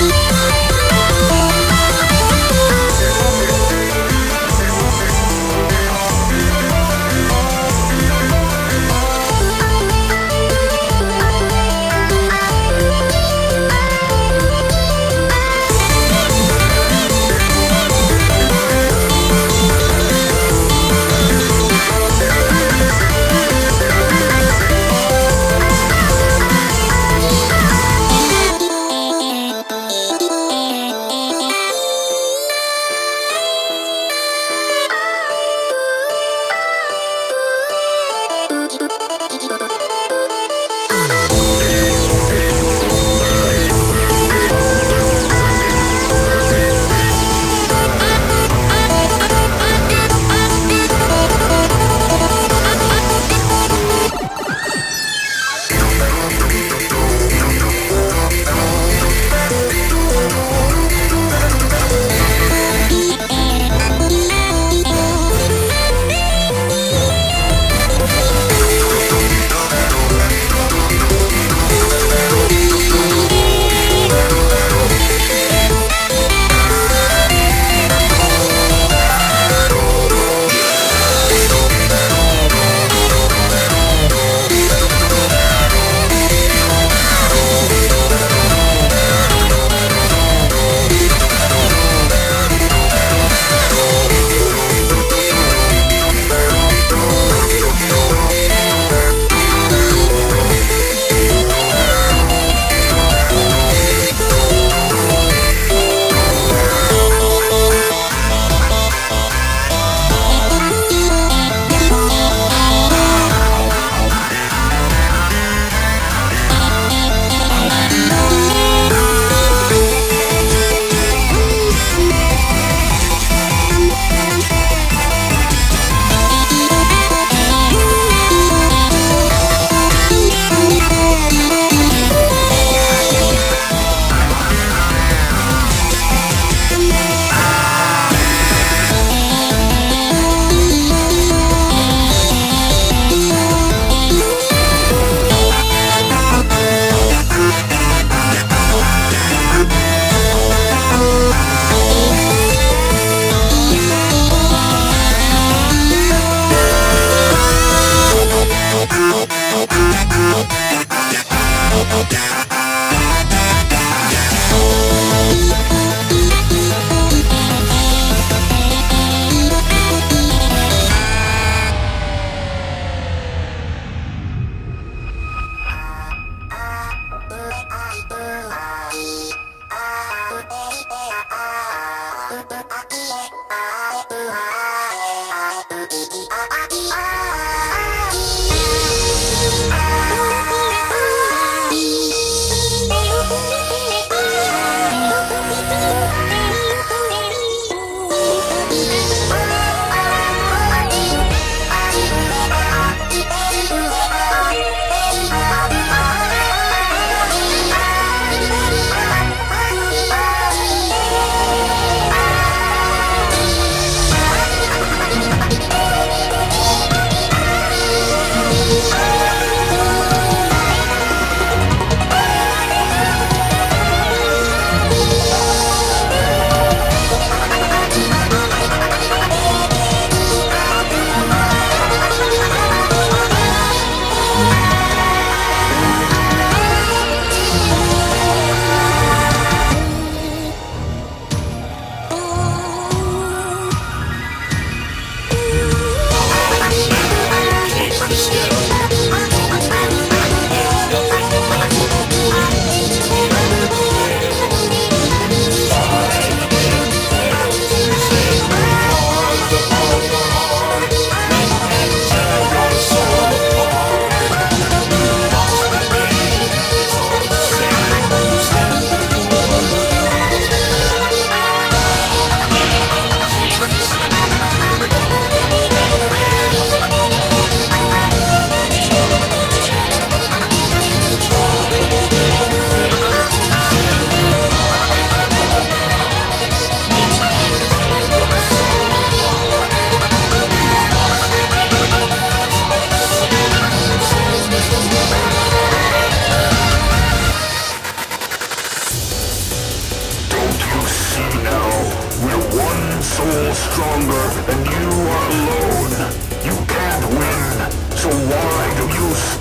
you down. one soul stronger and you are alone. You can't win, so why do you